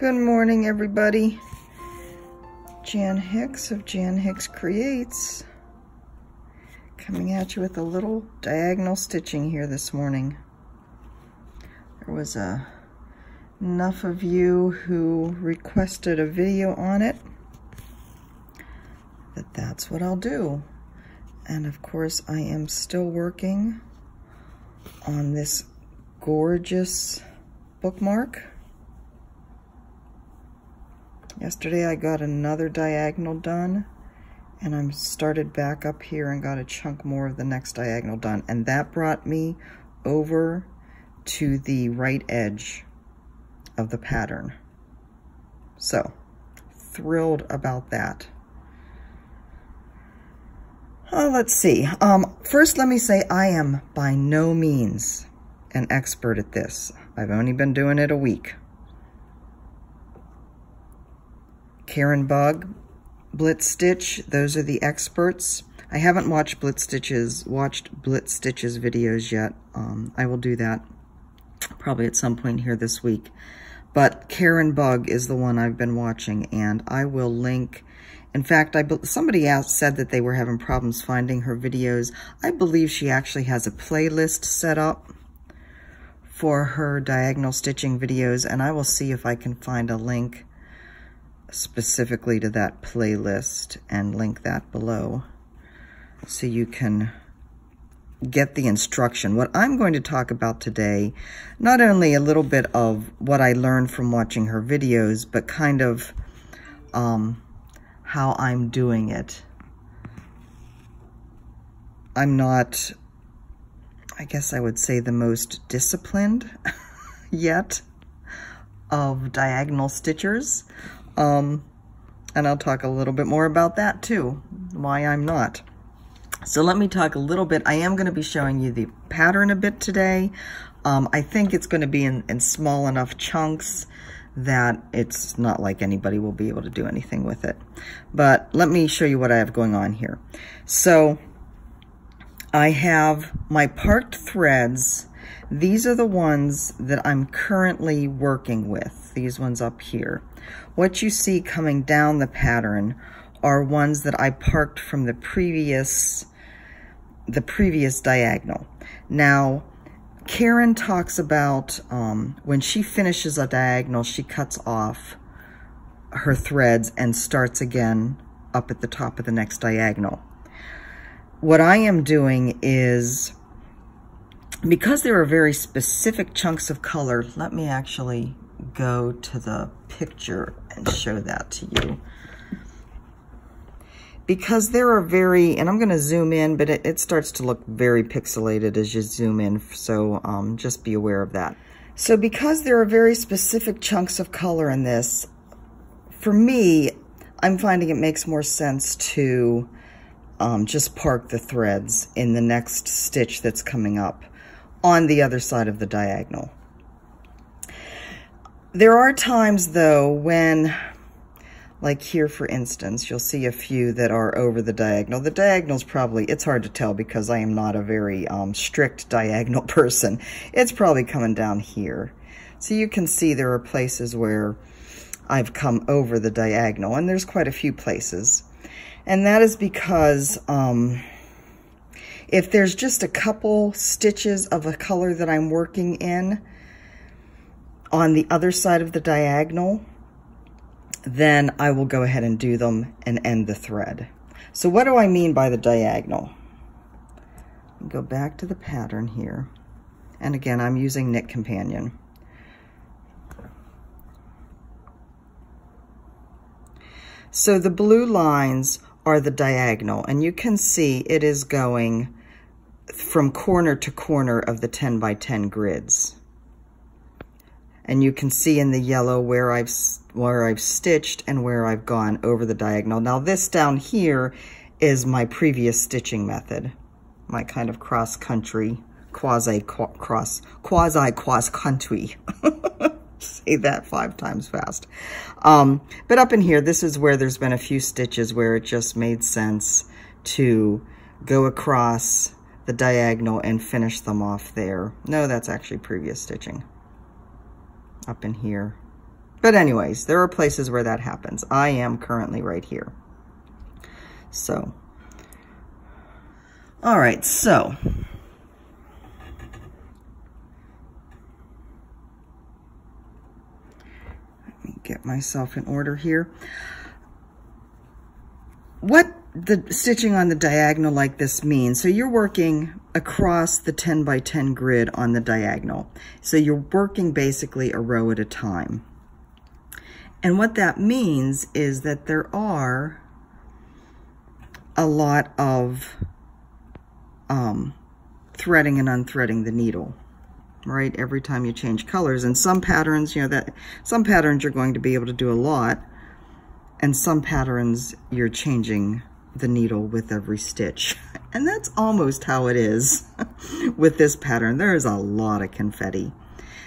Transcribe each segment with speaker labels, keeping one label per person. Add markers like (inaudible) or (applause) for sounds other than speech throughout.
Speaker 1: Good morning, everybody. Jan Hicks of Jan Hicks Creates coming at you with a little diagonal stitching here this morning. There was a, enough of you who requested a video on it that that's what I'll do. And of course, I am still working on this gorgeous bookmark. Yesterday I got another diagonal done and I'm started back up here and got a chunk more of the next diagonal done. And that brought me over to the right edge of the pattern. So, thrilled about that. Oh, let's see. Um, first, let me say I am by no means an expert at this. I've only been doing it a week. Karen Bugg, Blitz Stitch, those are the experts. I haven't watched Blitz Stitches, watched Blitz Stitches videos yet. Um, I will do that probably at some point here this week. But Karen Bugg is the one I've been watching, and I will link. In fact, I somebody asked, said that they were having problems finding her videos. I believe she actually has a playlist set up for her diagonal stitching videos, and I will see if I can find a link specifically to that playlist and link that below so you can get the instruction. What I'm going to talk about today, not only a little bit of what I learned from watching her videos, but kind of um, how I'm doing it. I'm not, I guess I would say the most disciplined (laughs) yet of diagonal stitchers. Um, and I'll talk a little bit more about that too, why I'm not. So let me talk a little bit. I am going to be showing you the pattern a bit today. Um, I think it's going to be in, in small enough chunks that it's not like anybody will be able to do anything with it. But let me show you what I have going on here. So I have my parked threads. These are the ones that I'm currently working with, these ones up here. What you see coming down the pattern are ones that I parked from the previous, the previous diagonal. Now, Karen talks about um, when she finishes a diagonal, she cuts off her threads and starts again up at the top of the next diagonal. What I am doing is, because there are very specific chunks of color, let me actually go to the picture and show that to you. Because there are very, and I'm going to zoom in, but it, it, starts to look very pixelated as you zoom in, so um, just be aware of that. So because there are very specific chunks of color in this, for me, I'm finding it makes more sense to um, just park the threads in the next stitch that's coming up on the other side of the diagonal. There are times, though, when, like here, for instance, you'll see a few that are over the diagonal. The diagonal's probably, it's hard to tell because I am not a very um, strict diagonal (laughs) person. It's probably coming down here. So you can see there are places where I've come over the diagonal, and there's quite a few places. And that is because um, if there's just a couple stitches of a color that I'm working in, on the other side of the diagonal, then I will go ahead and do them and end the thread. So what do I mean by the diagonal? Go back to the pattern here. And again, I'm using Knit Companion. So the blue lines are the diagonal, and you can see it is going from corner to corner of the 10 by 10 grids and you can see in the yellow where I've where I've stitched and where I've gone over the diagonal. Now this down here is my previous stitching method, my kind of cross country, quasi cross, quasi cross country. (laughs) Say that five times fast. Um, but up in here, this is where there's been a few stitches where it just made sense to go across the diagonal and finish them off there. No, that's actually previous stitching up in here. But anyways, there are places where that happens. I am currently right here. So, all right, so let me get myself in order here. What the stitching on the diagonal like this means, so you're working across the 10 by 10 grid on the diagonal. So you're working basically a row at a time. And what that means is that there are a lot of um, threading and unthreading the needle, right? Every time you change colors. And some patterns, you know, that some patterns you're going to be able to do a lot, and some patterns you're changing the needle with every stitch. (laughs) And that's almost how it is (laughs) with this pattern. There is a lot of confetti.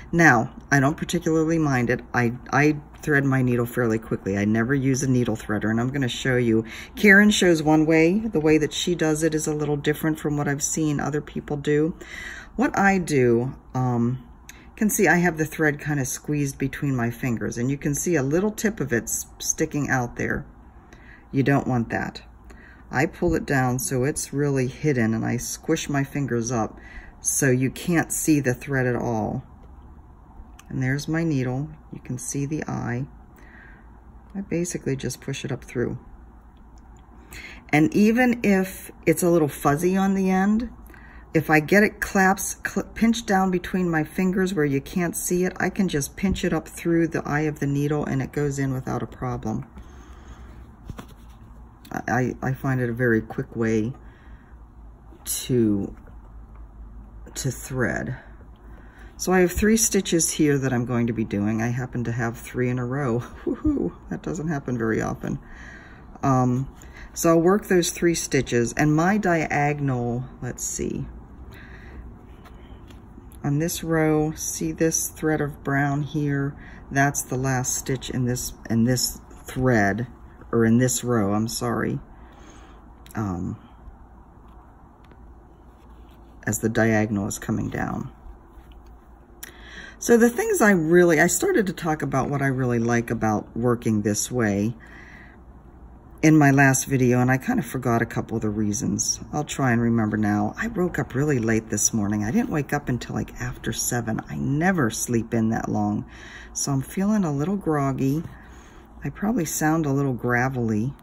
Speaker 1: Now, I don't particularly mind it. I, I thread my needle fairly quickly. I never use a needle threader, and I'm going to show you. Karen shows one way. The way that she does it is a little different from what I've seen other people do. What I do, um, can see I have the thread kind of squeezed between my fingers, and you can see a little tip of it sticking out there. You don't want that. I pull it down so it's really hidden, and I squish my fingers up so you can't see the thread at all. And there's my needle. You can see the eye. I basically just push it up through. And even if it's a little fuzzy on the end, if I get it claps, cl pinched down between my fingers where you can't see it, I can just pinch it up through the eye of the needle and it goes in without a problem. I, I find it a very quick way to, to thread. So I have three stitches here that I'm going to be doing. I happen to have three in a row. (laughs) Woohoo! That doesn't happen very often. Um, so I'll work those three stitches and my diagonal, let's see. On this row, see this thread of brown here? That's the last stitch in this in this thread, or in this row, I'm sorry. Um, as the diagonal is coming down. So the things I really, I started to talk about what I really like about working this way in my last video, and I kind of forgot a couple of the reasons. I'll try and remember now. I woke up really late this morning. I didn't wake up until like after 7. I never sleep in that long. So I'm feeling a little groggy. I probably sound a little gravelly.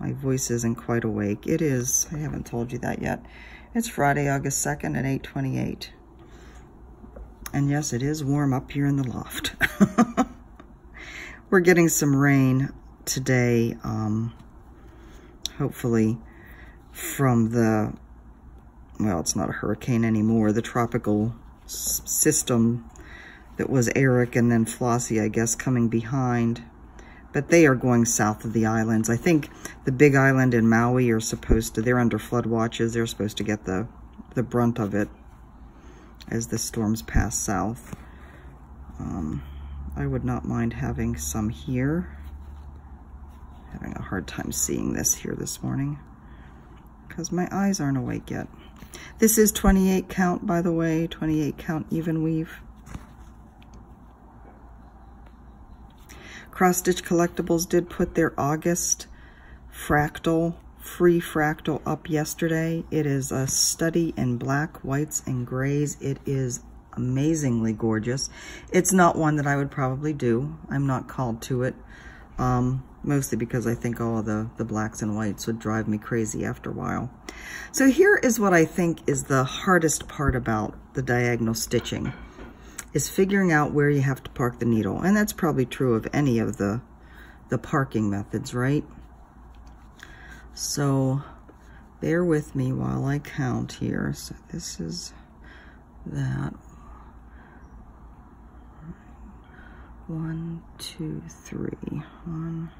Speaker 1: My voice isn't quite awake. It is, I haven't told you that yet. It's Friday, August 2nd at 828. And yes, it is warm up here in the loft. (laughs) We're getting some rain today, um, hopefully from the, well, it's not a hurricane anymore, the tropical system that was Erick and then Flossie, I guess, coming behind. But they are going south of the islands. I think the big island in Maui are supposed to, they're under flood watches. They're supposed to get the, the brunt of it as the storms pass south. Um, I would not mind having some here. Having a hard time seeing this here this morning because my eyes aren't awake yet. This is 28 count, by the way, 28 count even weave. Cross Stitch Collectibles did put their August fractal free fractal up yesterday. It is a study in black, whites, and grays. It is amazingly gorgeous. It's not one that I would probably do. I'm not called to it, um, mostly because I think all the, the blacks and whites would drive me crazy after a while. So here is what I think is the hardest part about the diagonal stitching, is figuring out where you have to park the needle. And that's probably true of any of the, the parking methods, right? So bear with me while I count here. So this is that. One, two, three. One,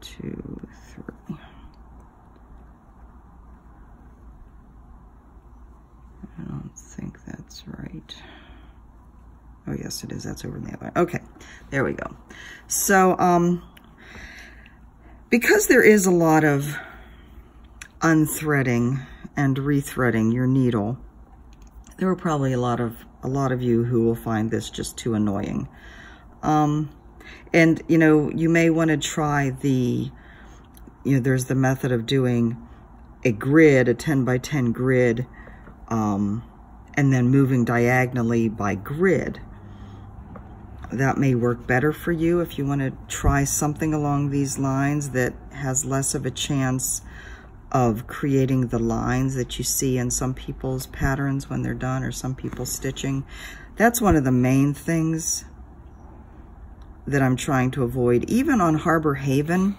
Speaker 1: two, three. I don't think that's right. Oh, yes, it is. That's over in the other. Okay, there we go. So, um, because there is a lot of unthreading and rethreading your needle, there are probably a lot of a lot of you who will find this just too annoying. Um, and, you know, you may want to try the, you know, there's the method of doing a grid, a 10 by 10 grid, um, and then moving diagonally by grid. That may work better for you if you want to try something along these lines that has less of a chance of creating the lines that you see in some people's patterns when they're done or some people's stitching. That's one of the main things that I'm trying to avoid. Even on Harbor Haven,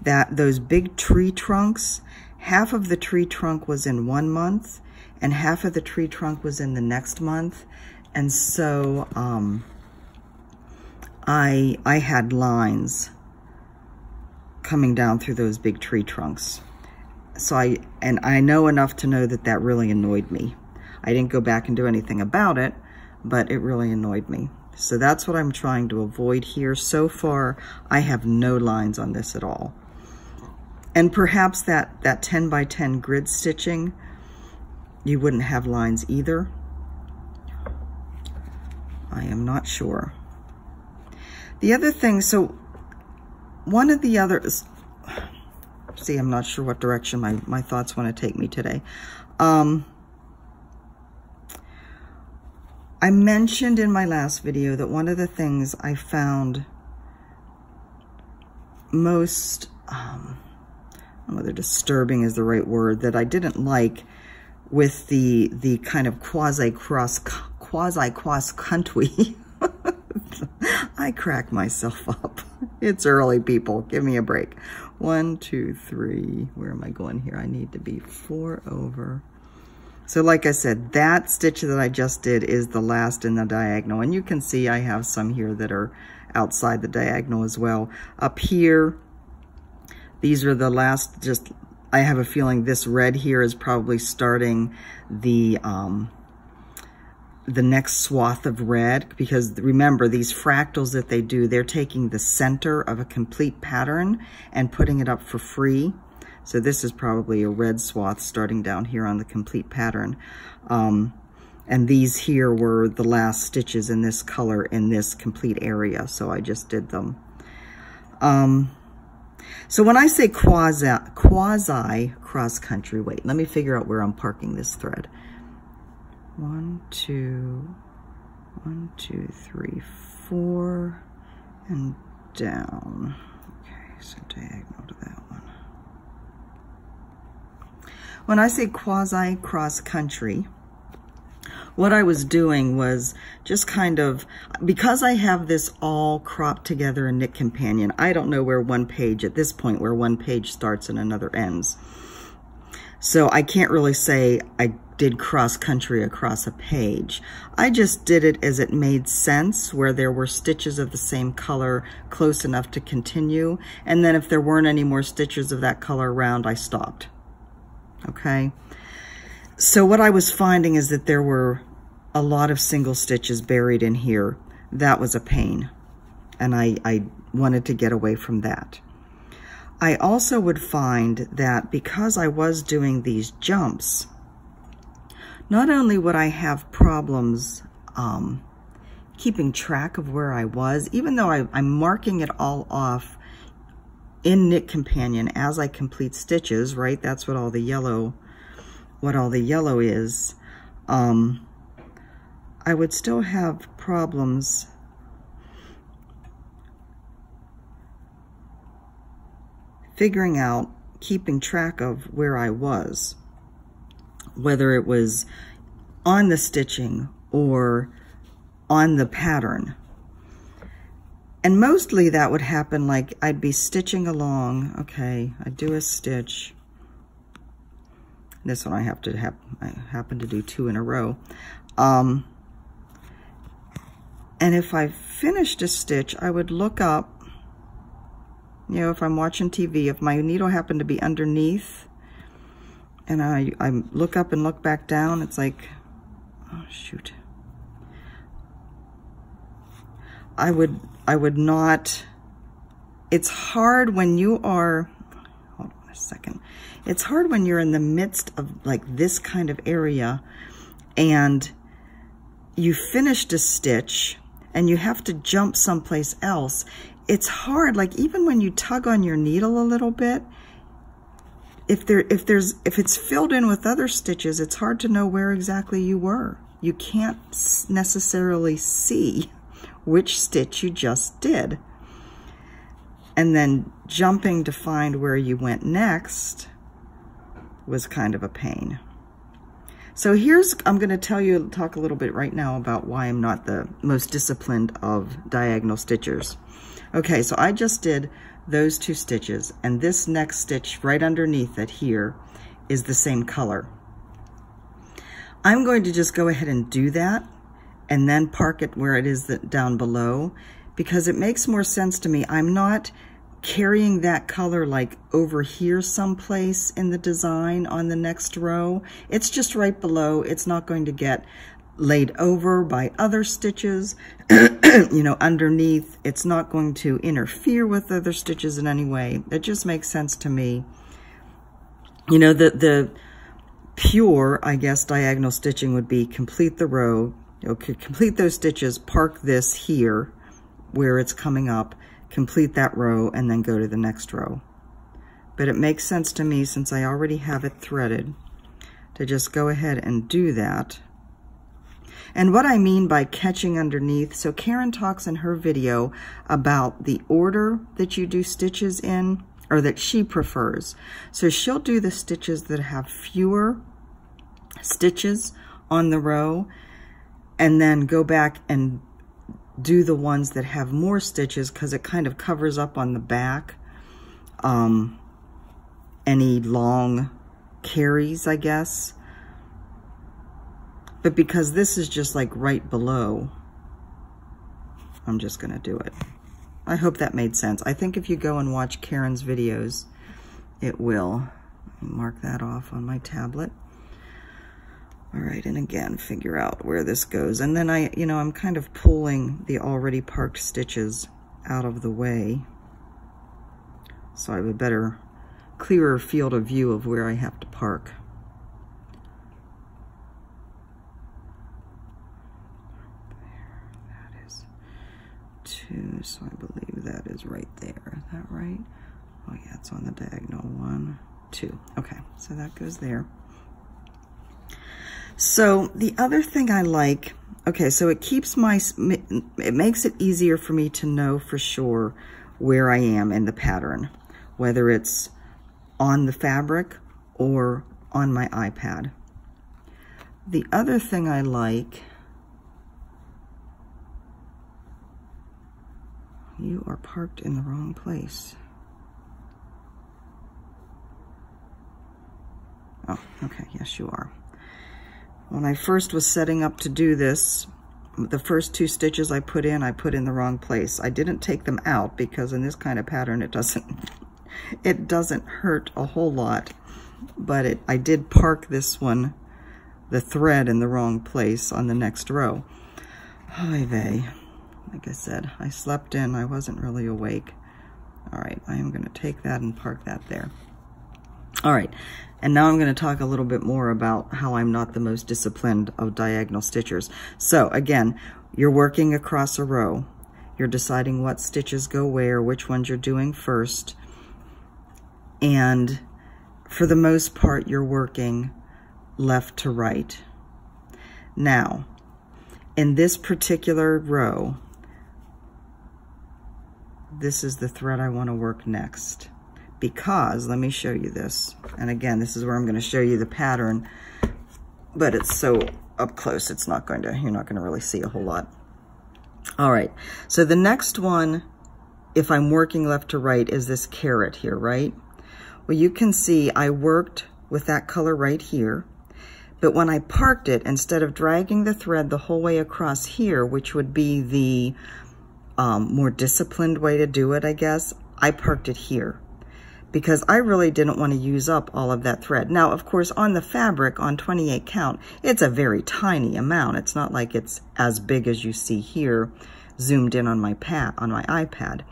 Speaker 1: that those big tree trunks, half of the tree trunk was in one month and half of the tree trunk was in the next month. And so um, I, I had lines coming down through those big tree trunks. So I, and I know enough to know that that really annoyed me. I didn't go back and do anything about it, but it really annoyed me. So that's what I'm trying to avoid here. So far, I have no lines on this at all. And perhaps that, that 10 by 10 grid stitching, you wouldn't have lines either. I am not sure. The other thing, so one of the others, see, I'm not sure what direction my, my thoughts want to take me today. Um, I mentioned in my last video that one of the things I found most, um, whether disturbing is the right word, that I didn't like with the the kind of quasi cross quasi cross country. (laughs) (laughs) I crack myself up. It's early, people. Give me a break. One, two, three. Where am I going here? I need to be four over. So like I said, that stitch that I just did is the last in the diagonal. And you can see I have some here that are outside the diagonal as well. Up here, these are the last, just, I have a feeling this red here is probably starting the, um, the next swath of red because remember these fractals that they do, they're taking the center of a complete pattern and putting it up for free. So this is probably a red swath starting down here on the complete pattern. Um, and these here were the last stitches in this color in this complete area. So I just did them. Um, so when I say quasi, quasi cross country, wait, let me figure out where I'm parking this thread. One, two, one, two, three, four, and down. Okay, so diagonal to that one. When I say quasi cross country, what I was doing was just kind of, because I have this all cropped together in Knit Companion, I don't know where one page, at this point, where one page starts and another ends. So I can't really say I did cross country across a page. I just did it as it made sense, where there were stitches of the same color close enough to continue. And then if there weren't any more stitches of that color around, I stopped okay? So what I was finding is that there were a lot of single stitches buried in here. That was a pain, and I, I wanted to get away from that. I also would find that because I was doing these jumps, not only would I have problems um, keeping track of where I was, even though I, I'm marking it all off in Knit Companion as I complete stitches, right? That's what all the yellow, what all the yellow is. Um, I would still have problems figuring out, keeping track of where I was, whether it was on the stitching or on the pattern. And mostly that would happen like I'd be stitching along. Okay, I do a stitch. This one I have to have, I happen to do two in a row. Um, and if I finished a stitch, I would look up, you know, if I'm watching TV, if my needle happened to be underneath, and I, I look up and look back down, it's like, oh, shoot. I would I would not, it's hard when you are, hold on a second. It's hard when you're in the midst of like this kind of area and you finished a stitch and you have to jump someplace else, it's hard. Like even when you tug on your needle a little bit, if there if there's if it's filled in with other stitches, it's hard to know where exactly you were. You can't necessarily see which stitch you just did. And then jumping to find where you went next was kind of a pain. So here's, I'm going to tell you, talk a little bit right now about why I'm not the most disciplined of diagonal stitchers. Okay, so I just did those two stitches, and this next stitch right underneath it here is the same color. I'm going to just go ahead and do that and then park it where it is that down below because it makes more sense to me. I'm not carrying that color like over here someplace in the design on the next row. It's just right below. It's not going to get laid over by other stitches, (clears throat) you know, underneath. It's not going to interfere with other stitches in any way. It just makes sense to me. You know, the, the pure, I guess, diagonal stitching would be complete the row, Okay, complete those stitches, park this here where it's coming up, complete that row, and then go to the next row. But it makes sense to me, since I already have it threaded, to just go ahead and do that. And what I mean by catching underneath, so Karen talks in her video about the order that you do stitches in, or that she prefers. So she'll do the stitches that have fewer stitches on the row, and then go back and do the ones that have more stitches because it kind of covers up on the back um, any long carries, I guess. But because this is just like right below, I'm just going to do it. I hope that made sense. I think if you go and watch Karen's videos, it will. Mark that off on my tablet. All right, and again, figure out where this goes. And then I, you know, I'm kind of pulling the already parked stitches out of the way. So I have a better, clearer field of view of where I have to park. There, that is two, so I believe that is right there. Is that right? Oh yeah, it's on the diagonal. One, two. Okay, so that goes there. So the other thing I like, okay, so it keeps my, it makes it easier for me to know for sure where I am in the pattern, whether it's on the fabric or on my iPad. The other thing I like, you are parked in the wrong place. Oh, okay, yes you are. When I first was setting up to do this, the first two stitches I put in, I put in the wrong place. I didn't take them out because in this kind of pattern, it doesn't, (laughs) it doesn't hurt a whole lot. But it, I did park this one, the thread in the wrong place on the next row. Hi vey. Like I said, I slept in, I wasn't really awake. All right, I am gonna take that and park that there. All right, and now I'm going to talk a little bit more about how I'm not the most disciplined of diagonal stitchers. So again, you're working across a row. You're deciding what stitches go where, which ones you're doing first. And for the most part, you're working left to right. Now, in this particular row, this is the thread I want to work next because, let me show you this. And again, this is where I'm gonna show you the pattern, but it's so up close, it's not going to, you're not gonna really see a whole lot. All right, so the next one, if I'm working left to right, is this carrot here, right? Well, you can see I worked with that color right here, but when I parked it, instead of dragging the thread the whole way across here, which would be the um, more disciplined way to do it, I guess, I parked it here because I really didn't want to use up all of that thread. Now, of course, on the fabric, on 28 count, it's a very tiny amount. It's not like it's as big as you see here, zoomed in on my pad, on my iPad.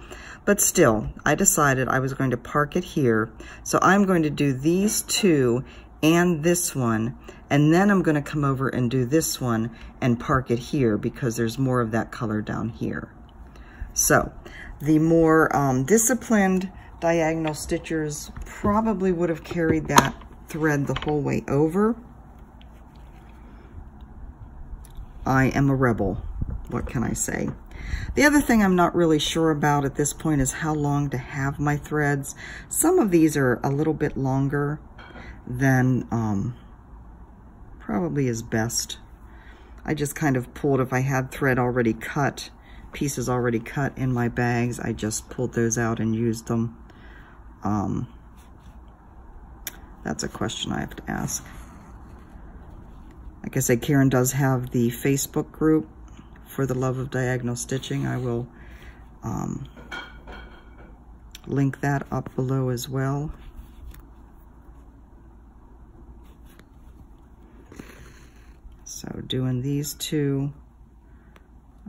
Speaker 1: But still, I decided I was going to park it here. So I'm going to do these two and this one. And then I'm gonna come over and do this one and park it here because there's more of that color down here. So the more um, disciplined diagonal stitchers probably would have carried that thread the whole way over. I am a rebel. What can I say? The other thing I'm not really sure about at this point is how long to have my threads. Some of these are a little bit longer than um, probably is best. I just kind of pulled, if I had thread already cut, pieces already cut in my bags, I just pulled those out and used them. Um, that's a question I have to ask. Like I said, Karen does have the Facebook group for the love of diagonal stitching. I will um, link that up below as well. So doing these two,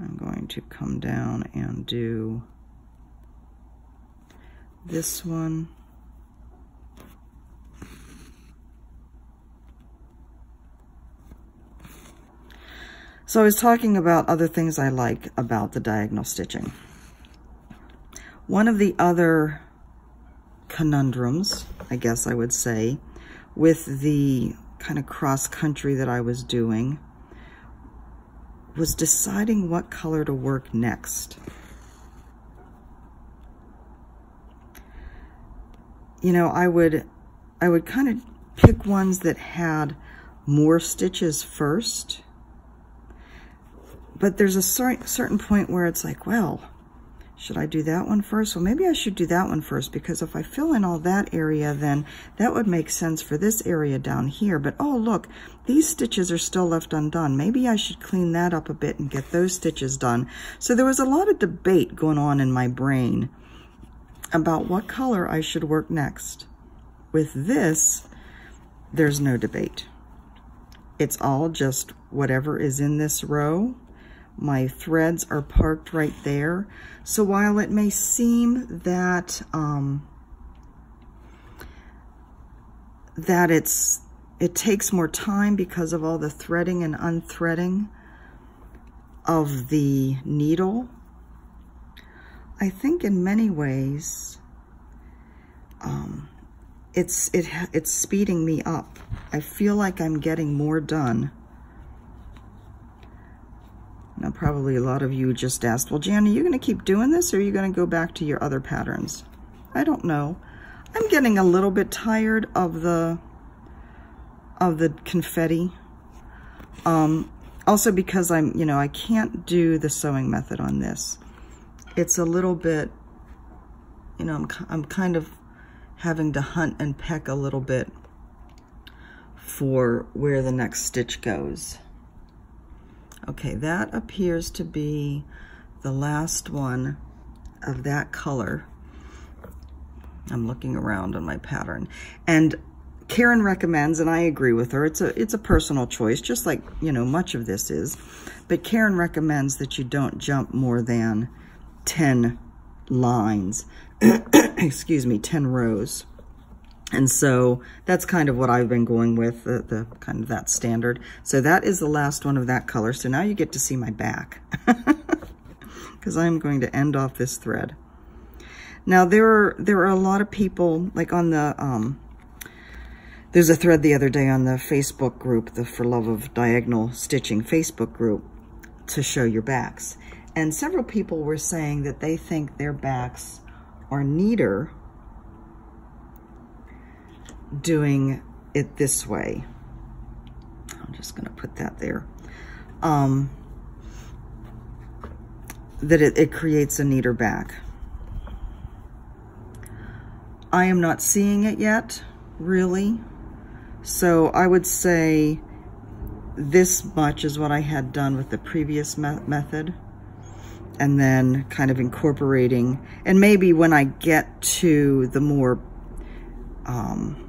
Speaker 1: I'm going to come down and do this one. So I was talking about other things I like about the diagonal stitching. One of the other conundrums, I guess I would say, with the kind of cross country that I was doing was deciding what color to work next. You know, I would, I would kind of pick ones that had more stitches first but there's a cer certain point where it's like, well, should I do that one first? Well, maybe I should do that one first because if I fill in all that area, then that would make sense for this area down here. But oh, look, these stitches are still left undone. Maybe I should clean that up a bit and get those stitches done. So there was a lot of debate going on in my brain about what color I should work next. With this, there's no debate. It's all just whatever is in this row my threads are parked right there. So while it may seem that um, that it's it takes more time because of all the threading and unthreading of the needle, I think in many ways um, it's it it's speeding me up. I feel like I'm getting more done now, probably a lot of you just asked, well, Jan, are you going to keep doing this or are you going to go back to your other patterns? I don't know. I'm getting a little bit tired of the of the confetti. Um, also because I'm, you know, I can't do the sewing method on this. It's a little bit, you know, I'm, I'm kind of having to hunt and peck a little bit for where the next stitch goes. Okay, that appears to be the last one of that color. I'm looking around on my pattern. And Karen recommends, and I agree with her, it's a, it's a personal choice, just like, you know, much of this is. But Karen recommends that you don't jump more than 10 lines, (coughs) excuse me, 10 rows. And so that's kind of what I've been going with, the, the, kind of that standard. So that is the last one of that color. So now you get to see my back (laughs) because I'm going to end off this thread. Now there are, there are a lot of people like on the, um, there's a thread the other day on the Facebook group, the For Love of Diagonal Stitching Facebook group to show your backs. And several people were saying that they think their backs are neater doing it this way. I'm just going to put that there. Um, that it, it creates a neater back. I am not seeing it yet, really. So I would say this much is what I had done with the previous me method. And then kind of incorporating, and maybe when I get to the more um,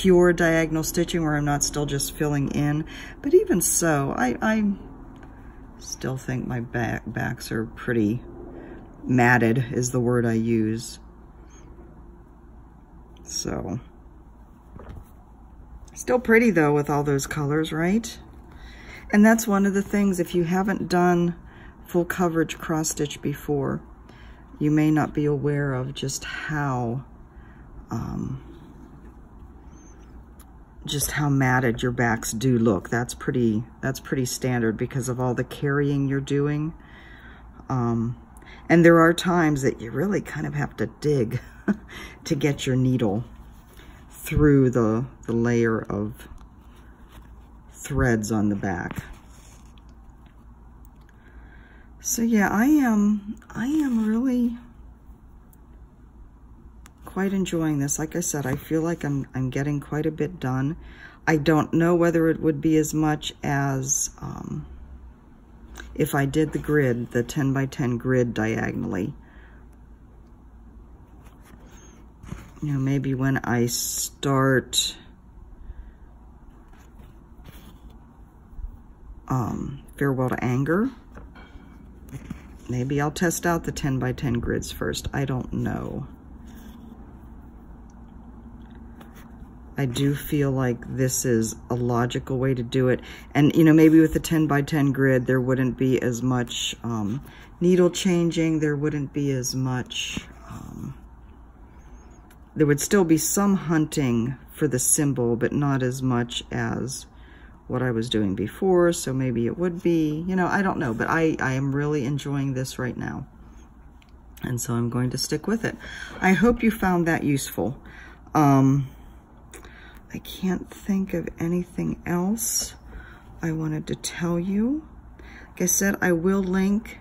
Speaker 1: pure diagonal stitching where I'm not still just filling in. But even so, I, I still think my back backs are pretty matted is the word I use. So, Still pretty though with all those colors, right? And that's one of the things, if you haven't done full coverage cross stitch before, you may not be aware of just how, um, just how matted your backs do look. That's pretty, that's pretty standard because of all the carrying you're doing. Um, and there are times that you really kind of have to dig (laughs) to get your needle through the, the layer of threads on the back. So yeah, I am, I am really quite enjoying this. Like I said, I feel like I'm, I'm getting quite a bit done. I don't know whether it would be as much as um, if I did the grid, the 10 by 10 grid diagonally. You know, maybe when I start um, Farewell to Anger, maybe I'll test out the 10 by 10 grids first. I don't know. I do feel like this is a logical way to do it. And, you know, maybe with the 10 by 10 grid, there wouldn't be as much um, needle changing. There wouldn't be as much, um, there would still be some hunting for the symbol, but not as much as what I was doing before. So maybe it would be, you know, I don't know, but I, I am really enjoying this right now. And so I'm going to stick with it. I hope you found that useful. Um, I can't think of anything else I wanted to tell you. Like I said, I will link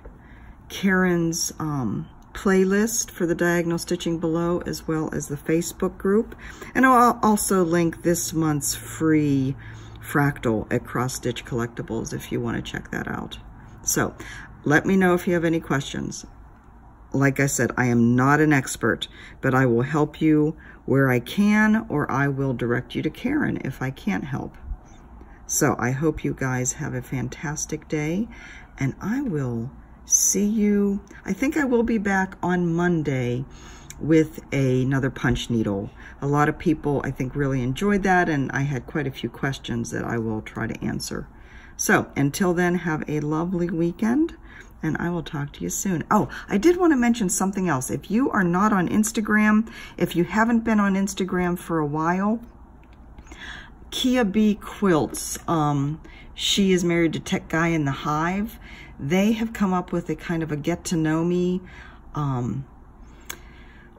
Speaker 1: Karen's um, playlist for the diagonal stitching below as well as the Facebook group. And I'll also link this month's free fractal at Cross Stitch Collectibles if you want to check that out. So let me know if you have any questions. Like I said, I am not an expert, but I will help you where I can, or I will direct you to Karen if I can't help. So I hope you guys have a fantastic day, and I will see you. I think I will be back on Monday with a, another punch needle. A lot of people, I think, really enjoyed that, and I had quite a few questions that I will try to answer. So until then, have a lovely weekend and I will talk to you soon. Oh, I did want to mention something else. If you are not on Instagram, if you haven't been on Instagram for a while, Kia B Quilts, um, she is married to Tech Guy in the Hive. They have come up with a kind of a get to know me, um,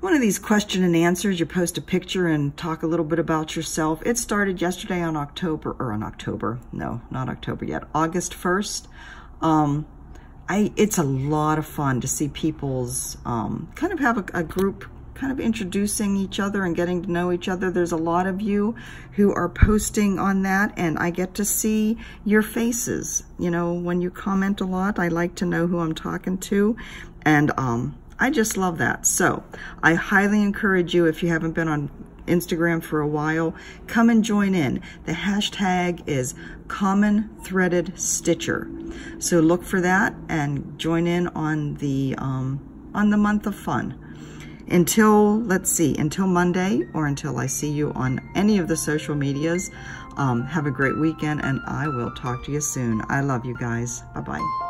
Speaker 1: one of these question and answers. You post a picture and talk a little bit about yourself. It started yesterday on October, or on October, no, not October yet, August 1st. Um, I, it's a lot of fun to see people's, um, kind of have a, a group kind of introducing each other and getting to know each other. There's a lot of you who are posting on that and I get to see your faces. You know, when you comment a lot, I like to know who I'm talking to. And um, I just love that. So I highly encourage you, if you haven't been on Instagram for a while, come and join in. The hashtag is Common Threaded Stitcher. So look for that and join in on the um, on the month of fun. Until, let's see, until Monday or until I see you on any of the social medias, um, have a great weekend and I will talk to you soon. I love you guys. Bye-bye.